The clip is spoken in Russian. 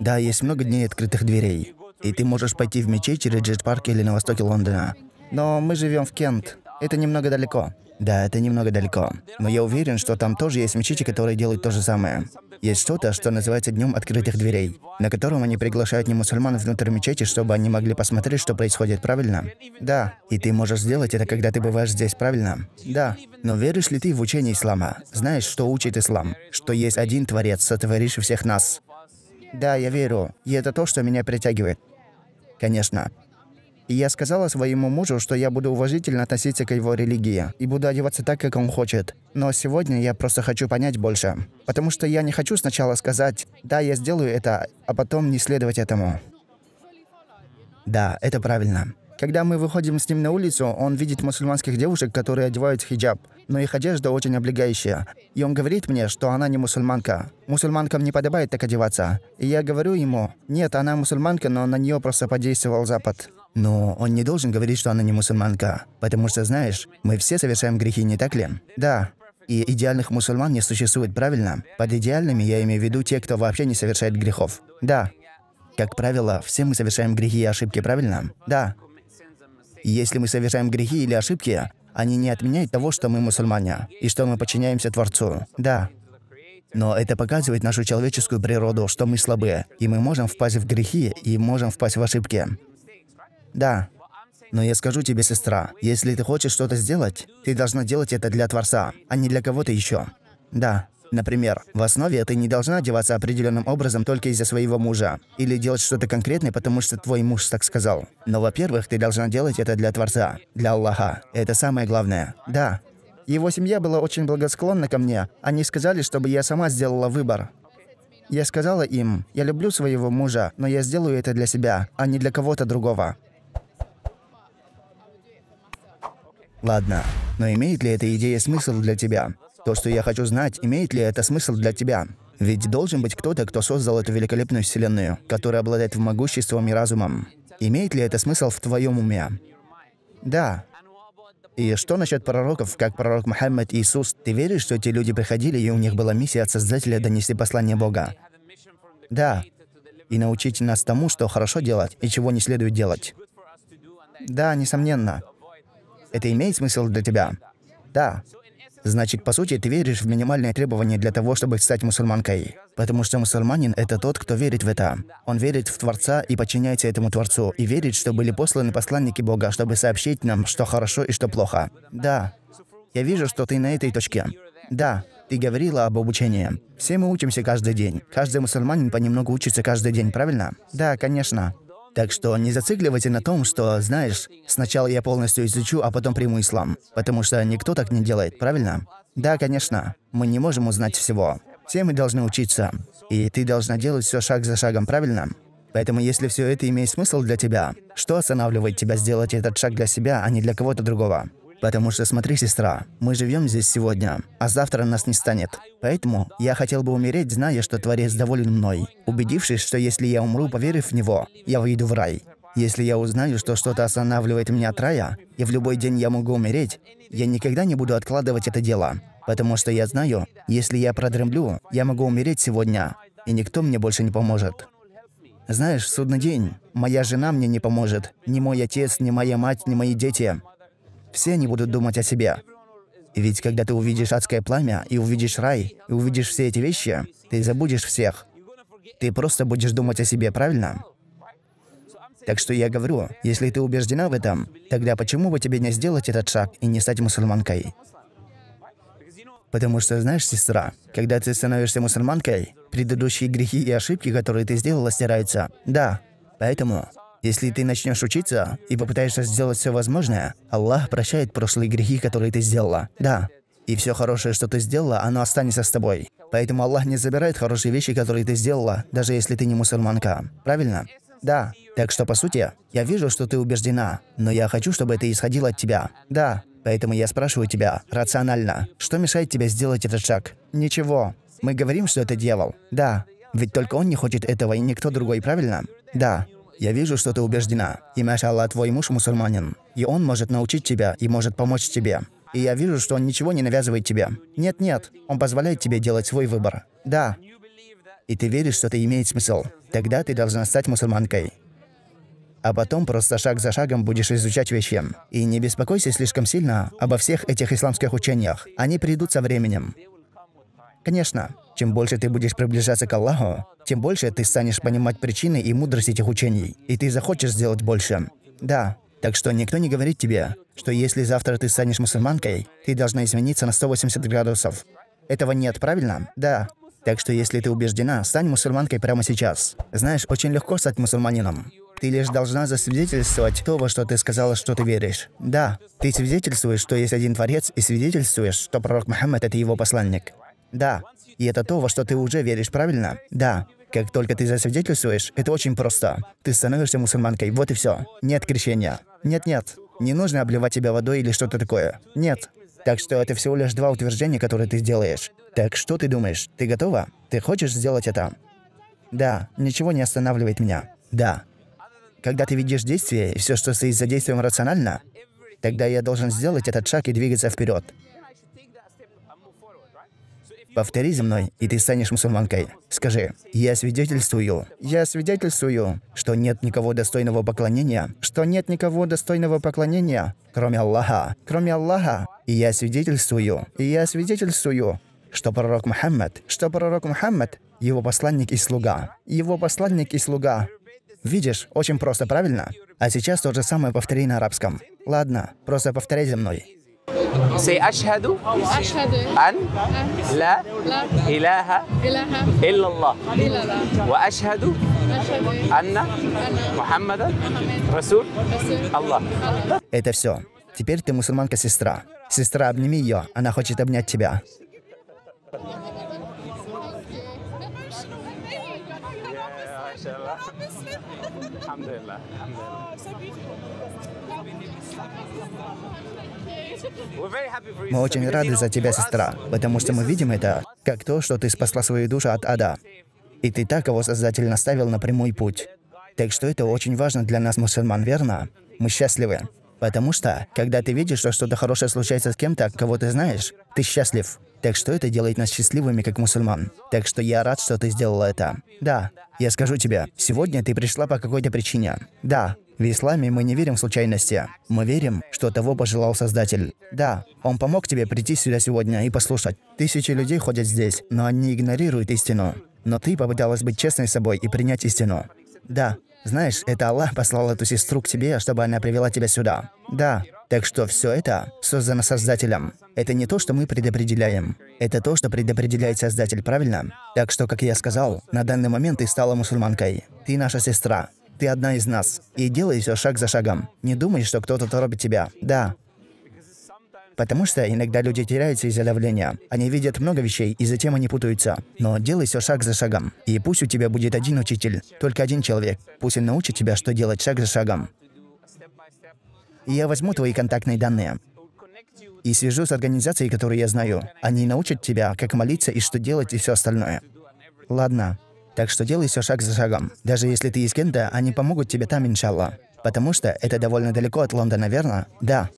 Да, есть много дней открытых дверей. И ты можешь пойти в мечеть, Риджет Парк или на востоке Лондона. Но мы живем в Кент. Это немного далеко. Да, это немного далеко. Но я уверен, что там тоже есть мечети, которые делают то же самое. Есть что-то, что называется Днем открытых дверей, на котором они приглашают не мусульман внутрь мечети, чтобы они могли посмотреть, что происходит, правильно? Да. И ты можешь сделать это, когда ты бываешь здесь, правильно? Да. Но веришь ли ты в учение ислама? Знаешь, что учит ислам? Что есть один Творец, сотворивший всех нас. Да, я верю. И это то, что меня притягивает. Конечно. И я сказала своему мужу, что я буду уважительно относиться к его религии и буду одеваться так, как он хочет. Но сегодня я просто хочу понять больше. Потому что я не хочу сначала сказать «да, я сделаю это», а потом не следовать этому. Да, это правильно. Когда мы выходим с ним на улицу, он видит мусульманских девушек, которые одевают хиджаб, но их одежда очень облегающая. И он говорит мне, что она не мусульманка. Мусульманкам не подобает так одеваться. И я говорю ему, нет, она мусульманка, но на нее просто подействовал Запад. Но он не должен говорить, что она не мусульманка. Потому что, знаешь, мы все совершаем грехи, не так ли? Да. И идеальных мусульман не существует, правильно? Под идеальными я имею в виду те, кто вообще не совершает грехов. Да. Как правило, все мы совершаем грехи и ошибки, правильно? Да. И если мы совершаем грехи или ошибки, они не отменяют того, что мы мусульмане, и что мы подчиняемся Творцу. Да. Но это показывает нашу человеческую природу, что мы слабые, и мы можем впасть в грехи, и можем впасть в ошибки. Да. Но я скажу тебе, сестра, если ты хочешь что-то сделать, ты должна делать это для Творца, а не для кого-то еще. Да. Например, в основе ты не должна одеваться определенным образом только из-за своего мужа. Или делать что-то конкретное, потому что твой муж так сказал. Но, во-первых, ты должна делать это для Творца, для Аллаха. Это самое главное. Да. Его семья была очень благосклонна ко мне. Они сказали, чтобы я сама сделала выбор. Я сказала им, я люблю своего мужа, но я сделаю это для себя, а не для кого-то другого. Ладно, но имеет ли эта идея смысл для тебя? То, что я хочу знать, имеет ли это смысл для тебя? Ведь должен быть кто-то, кто создал эту великолепную вселенную, которая обладает могуществом и разумом. Имеет ли это смысл в твоем уме? Да. И что насчет пророков, как пророк Мухаммад Иисус? Ты веришь, что эти люди приходили, и у них была миссия от Создателя донести послание Бога? Да. И научить нас тому, что хорошо делать и чего не следует делать. Да, несомненно. Это имеет смысл для тебя? Да. Значит, по сути, ты веришь в минимальные требования для того, чтобы стать мусульманкой. Потому что мусульманин — это тот, кто верит в это. Он верит в Творца и подчиняется этому Творцу, и верит, что были посланы посланники Бога, чтобы сообщить нам, что хорошо и что плохо. Да. Я вижу, что ты на этой точке. Да. Ты говорила об обучении. Все мы учимся каждый день. Каждый мусульманин понемногу учится каждый день, правильно? Да, конечно. Так что не зацикливайся на том, что, знаешь, сначала я полностью изучу, а потом приму ислам. Потому что никто так не делает, правильно? Да, конечно. Мы не можем узнать всего. Все мы должны учиться. И ты должна делать все шаг за шагом, правильно? Поэтому если все это имеет смысл для тебя, что останавливает тебя сделать этот шаг для себя, а не для кого-то другого? Потому что смотри, сестра, мы живем здесь сегодня, а завтра нас не станет. Поэтому я хотел бы умереть, зная, что Творец доволен мной, убедившись, что если я умру, поверив в Него, я выйду в рай. Если я узнаю, что что-то останавливает меня от рая, и в любой день я могу умереть, я никогда не буду откладывать это дело. Потому что я знаю, если я продремлю, я могу умереть сегодня, и никто мне больше не поможет. Знаешь, судный день. Моя жена мне не поможет. Ни мой отец, ни моя мать, ни мои дети. Все они будут думать о себе. Ведь когда ты увидишь адское пламя, и увидишь рай, и увидишь все эти вещи, ты забудешь всех. Ты просто будешь думать о себе, правильно? Так что я говорю, если ты убеждена в этом, тогда почему бы тебе не сделать этот шаг и не стать мусульманкой? Потому что, знаешь, сестра, когда ты становишься мусульманкой, предыдущие грехи и ошибки, которые ты сделала, стираются. Да. Поэтому если ты начнешь учиться и попытаешься сделать все возможное, Аллах прощает прошлые грехи, которые ты сделала. Да. И все хорошее, что ты сделала, оно останется с тобой. Поэтому Аллах не забирает хорошие вещи, которые ты сделала, даже если ты не мусульманка. Правильно? Да. Так что, по сути, я вижу, что ты убеждена, но я хочу, чтобы это исходило от тебя. Да. Поэтому я спрашиваю тебя, рационально, что мешает тебе сделать этот шаг? Ничего. Мы говорим, что это дьявол. Да. Ведь только он не хочет этого, и никто другой, правильно? Да. Я вижу, что ты убеждена. И, машалла, твой муж мусульманин. И он может научить тебя и может помочь тебе. И я вижу, что он ничего не навязывает тебе. Нет-нет, он позволяет тебе делать свой выбор. Да. и ты веришь, что это имеет смысл, тогда ты должна стать мусульманкой. А потом просто шаг за шагом будешь изучать вещи. И не беспокойся слишком сильно обо всех этих исламских учениях. Они придут со временем. Конечно, чем больше ты будешь приближаться к Аллаху, тем больше ты станешь понимать причины и мудрость этих учений, и ты захочешь сделать больше. Да, так что никто не говорит тебе, что если завтра ты станешь мусульманкой, ты должна измениться на 180 градусов. Этого нет, правильно? Да. Так что если ты убеждена, стань мусульманкой прямо сейчас. Знаешь, очень легко стать мусульманином. Ты лишь должна засвидетельствовать то, во что ты сказала, что ты веришь. Да, ты свидетельствуешь, что есть один Творец, и свидетельствуешь, что пророк Мухаммад – это его посланник. Да, и это то, во что ты уже веришь, правильно? Да. Как только ты засвидетельствуешь, это очень просто. Ты становишься мусульманкой, вот и все. Нет крещения. Нет-нет. Не нужно обливать тебя водой или что-то такое. Нет. Так что это всего лишь два утверждения, которые ты сделаешь. Так что ты думаешь? Ты готова? Ты хочешь сделать это? Да, ничего не останавливает меня. Да. Когда ты видишь действие, и все, что стоит за действием рационально, тогда я должен сделать этот шаг и двигаться вперед. Повтори за мной, и ты станешь мусульманкой. Скажи, я свидетельствую, я свидетельствую, что нет никого достойного поклонения, что нет никого достойного поклонения, кроме Аллаха, кроме Аллаха. И я свидетельствую, и я свидетельствую, что пророк Мухаммад, что пророк Мухаммад, его посланник и слуга, его посланник и слуга. Видишь, очень просто, правильно? А сейчас то же самое повтори на арабском. Ладно, просто повторяй за мной. Say أشهد أشهد أن لا لا إله إله إلا الله إلا الله وأشهد أشهد أن محمدا رسول رسول الله Это все. Теперь ты мусульманка-сестра. Сестра, обними ее, она хочет обнять тебя. mashallah. alhamdulillah. Мы очень рады за тебя, сестра, потому что мы видим это как то, что ты спасла свою душу от ада. И ты так его Создатель наставил на прямой путь. Так что это очень важно для нас, мусульман, верно? Мы счастливы. Потому что, когда ты видишь, что что-то хорошее случается с кем-то, кого ты знаешь, ты счастлив. Так что это делает нас счастливыми, как мусульман. Так что я рад, что ты сделала это. Да, я скажу тебе, сегодня ты пришла по какой-то причине. Да, в исламе мы не верим в случайности. Мы верим, что того пожелал Создатель. Да, он помог тебе прийти сюда сегодня и послушать. Тысячи людей ходят здесь, но они игнорируют истину. Но ты попыталась быть честной с собой и принять истину. Да, знаешь, это Аллах послал эту сестру к тебе, чтобы она привела тебя сюда. Да, так что все это создано Создателем. Это не то, что мы предопределяем. Это то, что предопределяет Создатель, правильно? Так что, как я сказал, на данный момент ты стала мусульманкой. Ты наша сестра. Ты одна из нас. И делай все шаг за шагом. Не думай, что кто-то торопит тебя. Да. Потому что иногда люди теряются из-за давления. Они видят много вещей, и затем они путаются. Но делай все шаг за шагом. И пусть у тебя будет один учитель, только один человек. Пусть он научит тебя, что делать шаг за шагом. И я возьму твои контактные данные и свяжу с организацией, которую я знаю. Они научат тебя, как молиться и что делать и все остальное. Ладно. Так что делай все шаг за шагом. Даже если ты из Кента, они помогут тебе там, иншалла. Потому что это довольно далеко от Лондона, верно? Да.